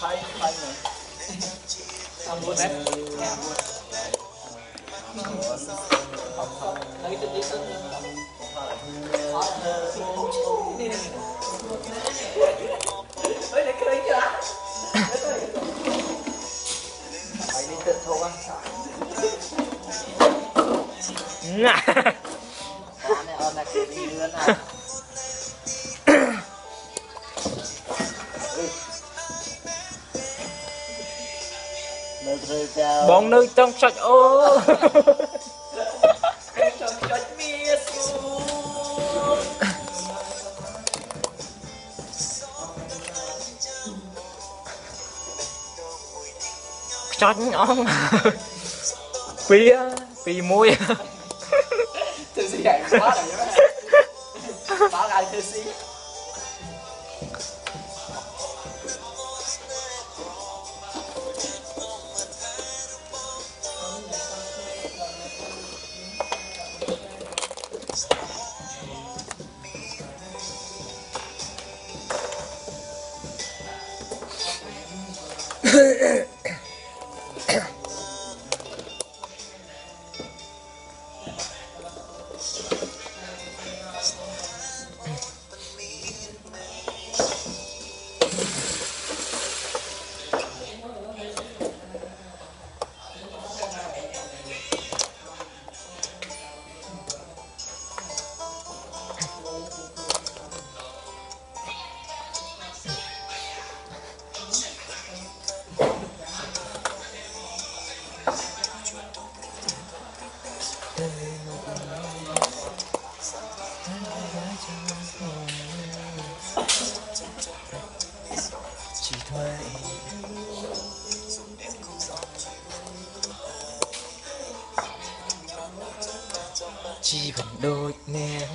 khai khai này ham luôn đấy lấy cái tí sân Ôi, lấy cái đấy chưa? Mày đi tự thâu ăn ngã Con này ơn là cái đi lươn à Nơi rơi cao បងនៅចង់ខ្ចាច់អូ cho cho mía xuống ខ្ចាច់អងពីពីមួយ thư sĩ dạy quá rồi nhá báo lại thư Thanks. Chỉ thôi chỉ đôi nén.